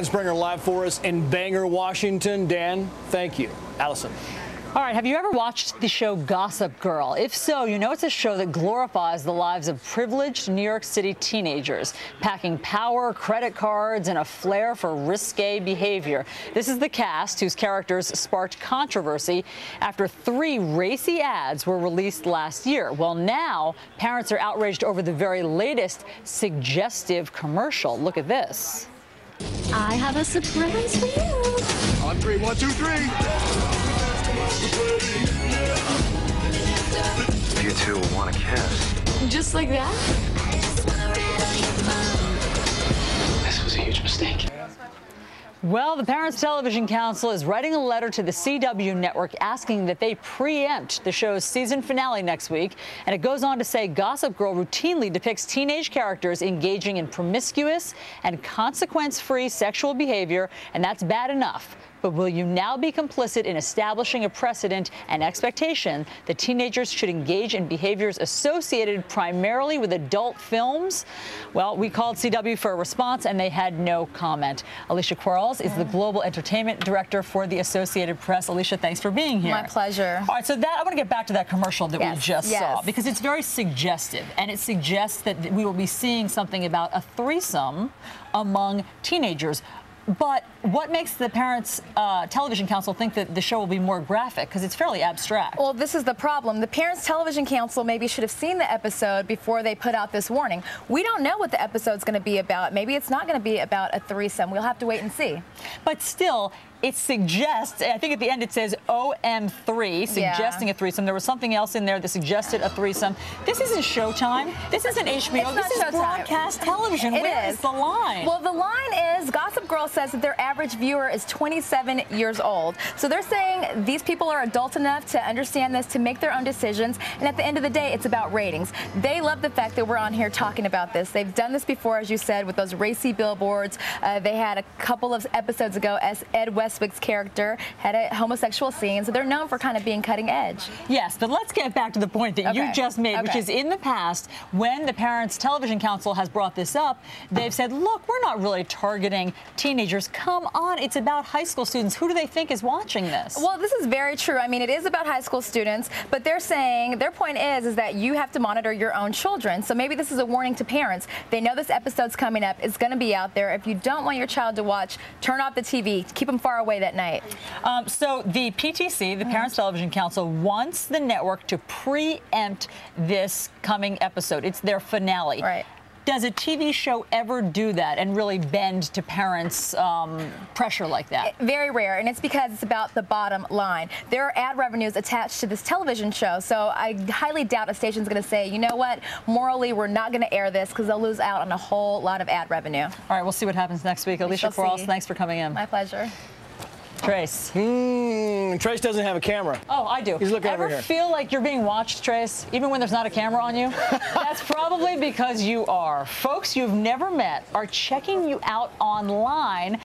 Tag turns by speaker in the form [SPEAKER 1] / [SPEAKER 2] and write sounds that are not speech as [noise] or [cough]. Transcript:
[SPEAKER 1] Springer live for us in Bangor, Washington. Dan, thank you. Allison.
[SPEAKER 2] All right, have you ever watched the show Gossip Girl? If so, you know it's a show that glorifies the lives of privileged New York City teenagers, packing power, credit cards, and a flair for risque behavior. This is the cast whose characters sparked controversy after three racy ads were released last year. Well, now parents are outraged over the very latest suggestive commercial. Look at this.
[SPEAKER 3] I have a surprise for you.
[SPEAKER 4] On three, one, two, three.
[SPEAKER 5] You two will want to kiss.
[SPEAKER 3] Just like that?
[SPEAKER 2] Well, the Parents Television Council is writing a letter to the CW network asking that they preempt the show's season finale next week. And it goes on to say Gossip Girl routinely depicts teenage characters engaging in promiscuous and consequence free sexual behavior, and that's bad enough. But will you now be complicit in establishing a precedent and expectation that teenagers should engage in behaviors associated primarily with adult films? Well, we called CW for a response and they had no comment. Alicia Quarles is the Global Entertainment Director for the Associated Press. Alicia, thanks for being here.
[SPEAKER 6] My pleasure.
[SPEAKER 2] All right, so that I want to get back to that commercial that we just
[SPEAKER 6] yes.
[SPEAKER 2] saw because it's very suggestive and it suggests that we will be seeing something about a threesome among teenagers. But what makes the Parents uh, Television Council think that the show will be more graphic? Because it's fairly abstract.
[SPEAKER 6] Well, this is the problem. The Parents Television Council maybe should have seen the episode before they put out this warning. We don't know what the episode's going to be about. Maybe it's not going to be about a threesome. We'll have to wait and see.
[SPEAKER 2] But still, it suggests, I think at the end it says OM3, suggesting a threesome. There was something else in there that suggested a threesome. This isn't Showtime. This isn't HBO. This is
[SPEAKER 6] Showtime.
[SPEAKER 2] broadcast television.
[SPEAKER 6] It
[SPEAKER 2] Where
[SPEAKER 6] is.
[SPEAKER 2] is the line?
[SPEAKER 6] Well, the line is Gossip Girl says that their average viewer is 27 years old. So they're saying these people are adult enough to understand this, to make their own decisions. And at the end of the day, it's about ratings. They love the fact that we're on here talking about this. They've done this before, as you said, with those racy billboards. Uh, they had a couple of episodes ago as Ed Westwick's character had a homosexual scene. So they're known for kind of being cutting edge.
[SPEAKER 2] Yes, but let's get back to the point that you just made, which is in the past, when the Parents Television Council has brought this up, they've said, look, we're not really targeting teenagers. Come on, it's about high school students. Who do they think is watching this?
[SPEAKER 6] Well, this is very true. I mean, it is about high school students, but they're saying their point is is that you have to monitor your own children. So maybe this is a warning to parents. They know this episode's coming up. It's going to be out there. If you don't want your child to watch, turn off the TV. Keep them far away that night.
[SPEAKER 2] Um, so the PTC, the Parents Television Council, wants the network to preempt this coming episode. It's their finale.
[SPEAKER 6] Right.
[SPEAKER 2] Does a TV show ever do that and really bend to parents' um, pressure like that?
[SPEAKER 6] Very rare, and it's because it's about the bottom line. There are ad revenues attached to this television show, so I highly doubt a station's going to say, you know what, morally, we're not going to air this because they'll lose out on a whole lot of ad revenue.
[SPEAKER 2] All right, we'll see what happens next week. Alicia
[SPEAKER 6] shall
[SPEAKER 2] Quarles,
[SPEAKER 6] see.
[SPEAKER 2] thanks for coming in.
[SPEAKER 6] My pleasure.
[SPEAKER 2] Trace.
[SPEAKER 1] Hmm, Trace doesn't have a camera.
[SPEAKER 2] Oh, I do.
[SPEAKER 1] He's looking
[SPEAKER 2] Ever
[SPEAKER 1] over here.
[SPEAKER 2] feel like you're being watched, Trace, even when there's not a camera on you? [laughs] That's probably because you are. Folks you've never met are checking you out online